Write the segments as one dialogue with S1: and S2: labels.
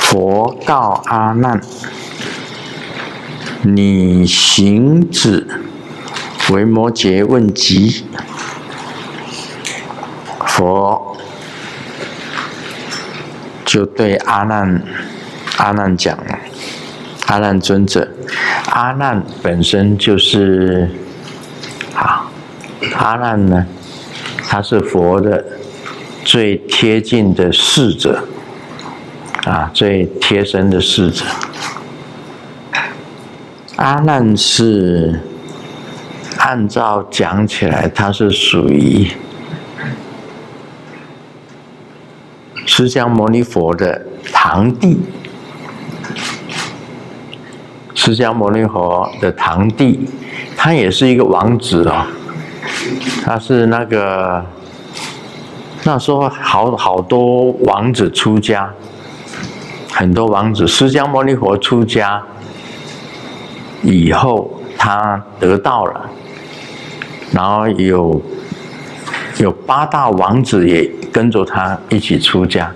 S1: 佛告阿难：“你行止维摩诘问疾。”佛就对阿难阿难讲了：“阿难尊者，阿难本身就是啊，阿难呢，他是佛的最贴近的侍者。”啊，最贴身的侍者，阿难是按照讲起来，他是属于释迦牟尼佛的堂弟，释迦牟尼佛的堂弟，他也是一个王子哦，他是那个那时候好好多王子出家。很多王子，释迦牟尼佛出家以后，他得到了，然后有有八大王子也跟着他一起出家，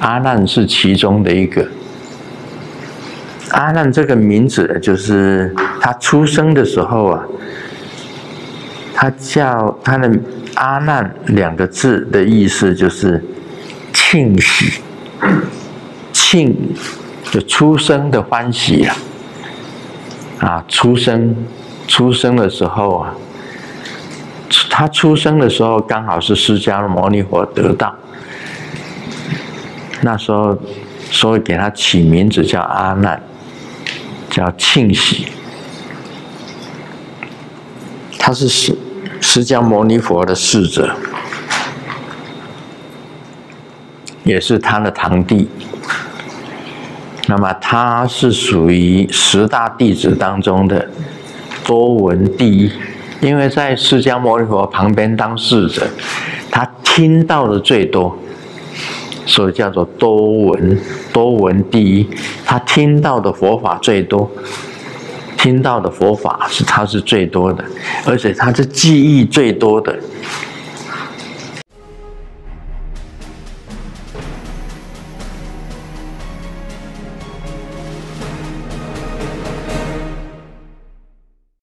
S1: 阿难是其中的一个。阿难这个名字，就是他出生的时候啊，他叫他的阿难两个字的意思就是庆喜。庆，就出生的欢喜啊！啊，出生，出生的时候啊，他出生的时候刚好是释迦牟尼佛得道，那时候所以给他起名字叫阿难，叫庆喜。他是释释迦牟尼佛的侍者，也是他的堂弟。那么他是属于十大弟子当中的多闻第一，因为在释迦牟尼佛旁边当侍者，他听到的最多，所以叫做多闻多闻第一。他听到的佛法最多，听到的佛法是他是最多的，而且他是记忆最多的，